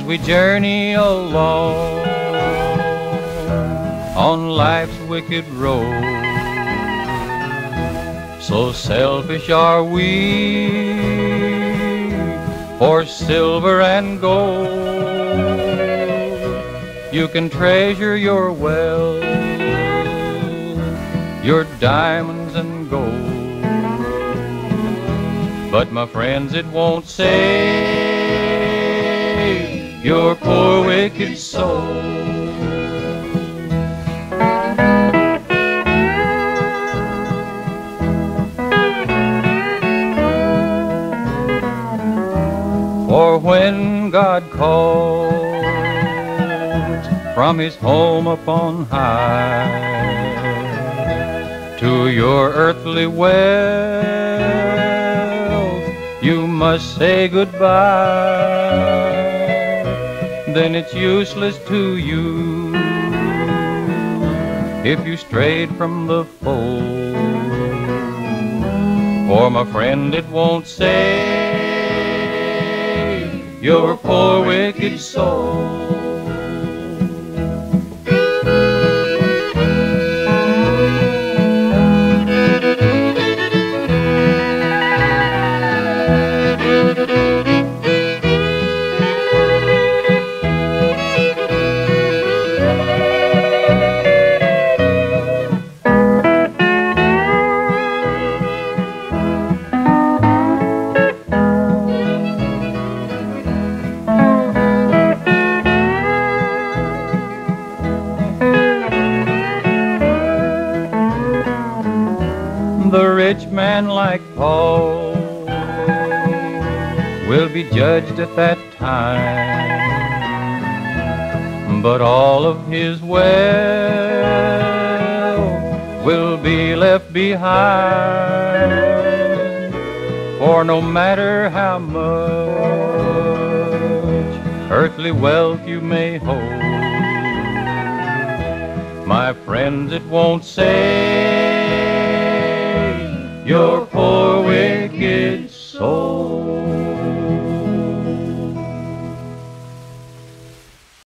we journey along on life's wicked road. So selfish are we for silver and gold. You can treasure your wealth, your diamonds and gold. But my friends, it won't save your poor wicked soul. For when God calls from his home upon high to your earthly wealth, you must say goodbye. Then it's useless to you if you strayed from the fold. For my friend, it won't save your poor wicked soul. The rich man like Paul will be judged at that time, but all of his wealth will be left behind. For no matter how much earthly wealth you may hold, my friends, it won't save your